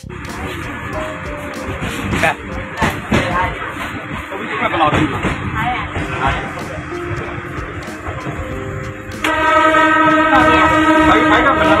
ကဲဘယ်လောက်ဒီမှာဘိုင်ဘိုင်ကဘ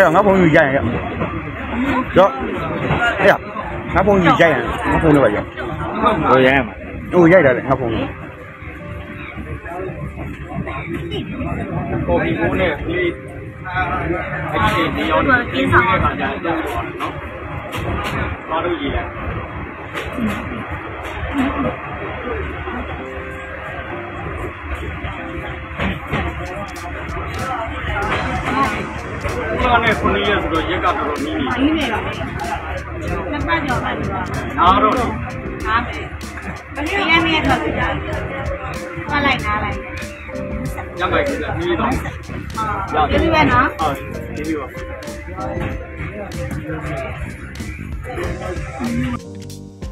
ရငါဖုန်းကြီးရိုက်ရကြော့ဟဲ့ငါဖုန်းကြီးရိုက်ရငါဖုန်းတော့ရောဟိုရိုက်ရမှာဟိုရိုက်တာလေငါဖုန်းကြီးကိုဘီကိုနဲ့လေးအဲ့ဒီရောင်းတာကင်းဆောင်တဲ့ခါကျတော့နော်။ဘာလို့ကြည့်လဲ။ ဘုရားနဲ့ခုနှစ်ရက်ဆိုတော့ရက်ကတော်တော်နီးနေဒီနေပါလေနှစ်ပတ်ကျော်ပါလို့နားတော့နားမယ်ဘယ်လိုရမ်းမြဲထွက်ကြတယ်မှတ်လိုက်နားလိုက်ညမိုက်ကနီးတော့ဟုတ်ဒီလိုပဲနော်ဟုတ်ဒီလိုပါ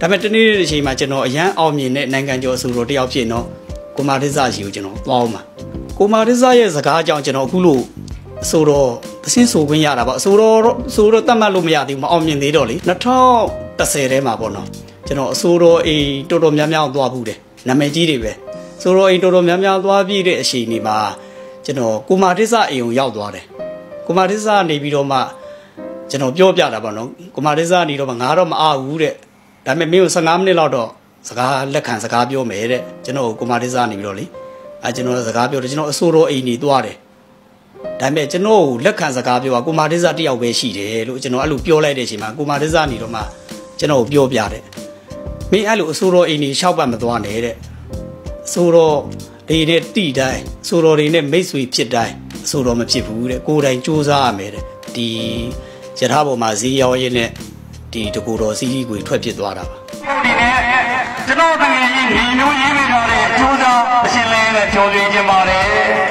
ဒါပေမဲ့တနေ့တစ်ချိန်မှာကျွန်တော်အရန်အောင်မြင်တဲ့နိုင်ငံကျော်အဆိုတော်တယောက်ဖြစ်နော်ကိုမာရစ္ဆရှိကိုကျွန်တော်သွားအောင်ပါကိုမာရစ္ဆရဲ့စကားအကြောင်းကျွန်တော်အခုလို့ အဆိုတော်သင်းဆိုခွင့်ရတာပေါ့အဆိုတော်ဆိုတော့တတ်မှတ်လို့မရသေးဘူးမအောင်မြင်သေးတော့လေ2010ထဲမှာပေါ့နော်ကျွန်တော်အဆိုတော်အိမ်တော်တော်များများသွားဘူးတယ်နာမည်ကြီးတွေပဲဆိုတော့အိမ်တော်တော်များများသွားပြည့်တဲ့အချိန်ဒီမှာကျွန်တော်ကိုမာရစ္ဆအိမ်ကိုရောက်သွားတယ်ကိုမာရစ္ဆနေပြီးတော့မှကျွန်တော်ပြောပြတာပေါ့နော်ကိုမာရစ္ဆနေတော့မှငါတော့မအားဘူးတဲ့ဒါပေမဲ့မင်းကို15မိနစ်လောက်တော့စကားလက်ခံစကားပြောမယ်တဲ့ကျွန်တော်ကိုမာတိစားနေပြီးတော့လေအဲကျွန်တော်စကားပြောတယ်ကျွန်တော်အဆိုတော်အိမ်နေသွားတယ် ဒါပေမဲ့ကျွန်တော်ကိုလက်ခံစကားပြောတာကိုမာတိစားတယောက်ပဲရှိတယ်လို့ကျွန်တော်အဲ့လိုပြောလိုက်တဲ့အချိန်မှာကိုမာတိစားနေတော့မှကျွန်တော်ကိုပြောပြတယ်မင်းအဲ့လိုအဆိုတော်အိမ်နေရှောက်ပတ်မသွားနဲ့တဲ့အဆိုတော်တွေနဲ့တိတိုင်းအဆိုတော်တွေနဲ့မိတ်ဆွေဖြစ်တိုင်းအဆိုတော်မဖြစ်ဘူးတဲ့ကိုယ်တိုင်စူးစမ်းရမယ်တဲ့ဒီယထာပေါ်မှာဈေးရောင်းရင်းနဲ့ဒီတကူတော်စီးကြီးကိုထွက်ဖြစ်သွားတာပါဒီနဲ့ကျွန်တော်တကယ်ကြီးညီညွတ်ရေးမိထားတဲ့အကျိုးသားအရှင်လဲနဲ့ကြော်ကျွေးခြင်းပါတယ်